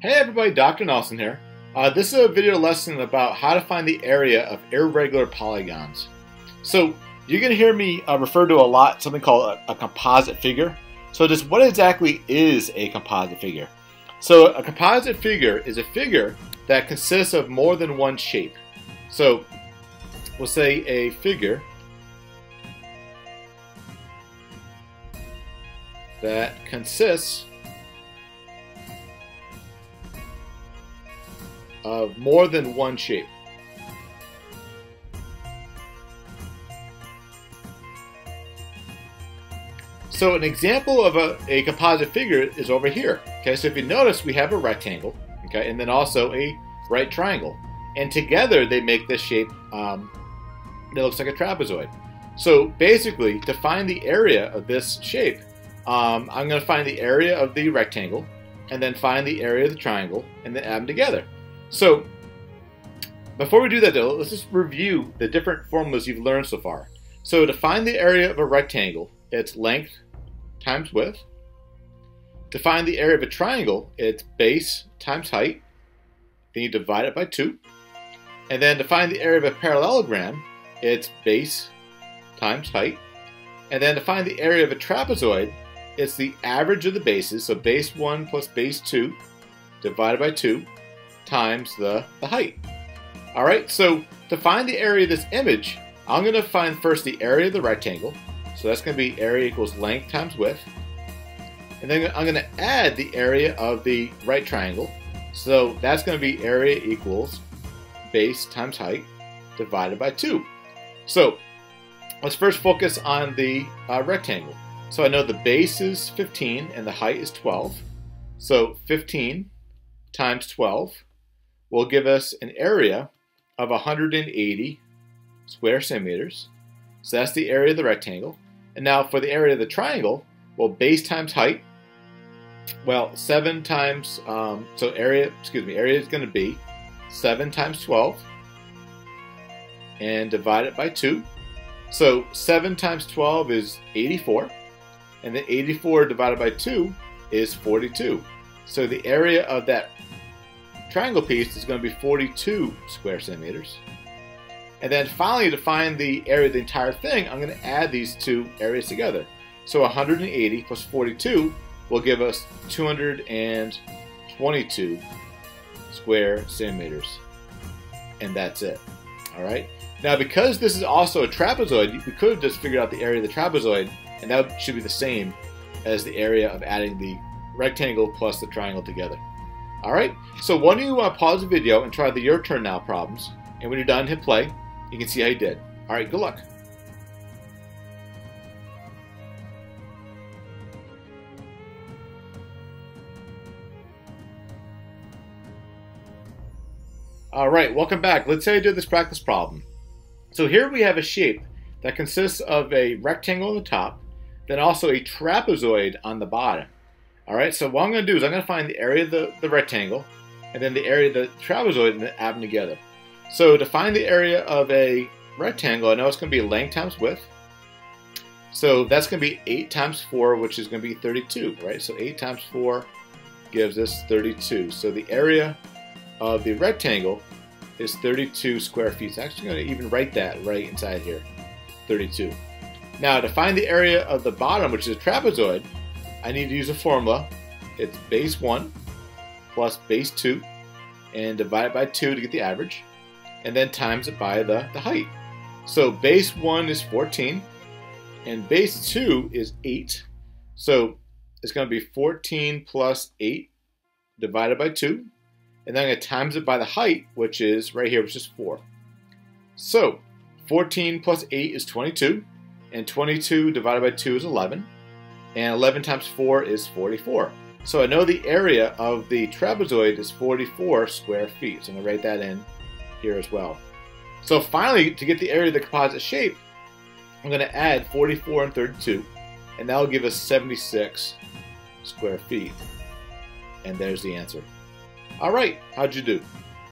Hey everybody, Dr. Nelson here. Uh, this is a video lesson about how to find the area of irregular polygons. So you're going to hear me uh, refer to a lot something called a, a composite figure. So just what exactly is a composite figure? So a composite figure is a figure that consists of more than one shape. So we'll say a figure that consists of more than one shape. So an example of a, a composite figure is over here. Okay, so if you notice, we have a rectangle, okay, and then also a right triangle. And together they make this shape um, that looks like a trapezoid. So basically, to find the area of this shape, um, I'm going to find the area of the rectangle, and then find the area of the triangle, and then add them together. So before we do that though, let's just review the different formulas you've learned so far. So to find the area of a rectangle, it's length times width. To find the area of a triangle, it's base times height. Then you divide it by 2. And then to find the area of a parallelogram, it's base times height. And then to find the area of a trapezoid, it's the average of the bases, so base 1 plus base 2 divided by 2 times the, the height. All right, so to find the area of this image, I'm going to find first the area of the rectangle. So that's going to be area equals length times width. And then I'm going to add the area of the right triangle. So that's going to be area equals base times height divided by 2. So let's first focus on the uh, rectangle. So I know the base is 15 and the height is 12. So 15 times 12 will give us an area of 180 square centimeters. So that's the area of the rectangle. And now for the area of the triangle, well, base times height, well, 7 times, um, so area, excuse me, area is going to be 7 times 12 and divide it by 2. So 7 times 12 is 84, and then 84 divided by 2 is 42. So the area of that triangle piece is going to be 42 square centimeters. And then finally, to find the area of the entire thing, I'm going to add these two areas together. So 180 plus 42 will give us 222 square centimeters. And that's it. All right. Now, because this is also a trapezoid, we could have just figured out the area of the trapezoid, and that should be the same as the area of adding the rectangle plus the triangle together. All right, so why don't you uh, pause the video and try the Your Turn Now problems, and when you're done, hit play. You can see how you did. All right, good luck. All right, welcome back. Let's say I do this practice problem. So here we have a shape that consists of a rectangle on the top, then also a trapezoid on the bottom. All right, so what I'm going to do is I'm going to find the area of the, the rectangle and then the area of the trapezoid and add them together. So to find the area of a rectangle, I know it's going to be length times width. So that's going to be 8 times 4, which is going to be 32, right? So 8 times 4 gives us 32. So the area of the rectangle is 32 square feet. So I'm actually going to even write that right inside here, 32. Now to find the area of the bottom, which is a trapezoid, I need to use a formula. It's base 1 plus base 2 and divide it by 2 to get the average and then times it by the, the height. So base 1 is 14 and base 2 is 8. So it's going to be 14 plus 8 divided by 2 and then I'm going to times it by the height which is right here which is 4. So 14 plus 8 is 22 and 22 divided by 2 is 11 and 11 times 4 is 44. So I know the area of the trapezoid is 44 square feet. So I'm going to write that in here as well. So finally, to get the area of the composite shape, I'm going to add 44 and 32, and that will give us 76 square feet. And there's the answer. All right, how'd you do?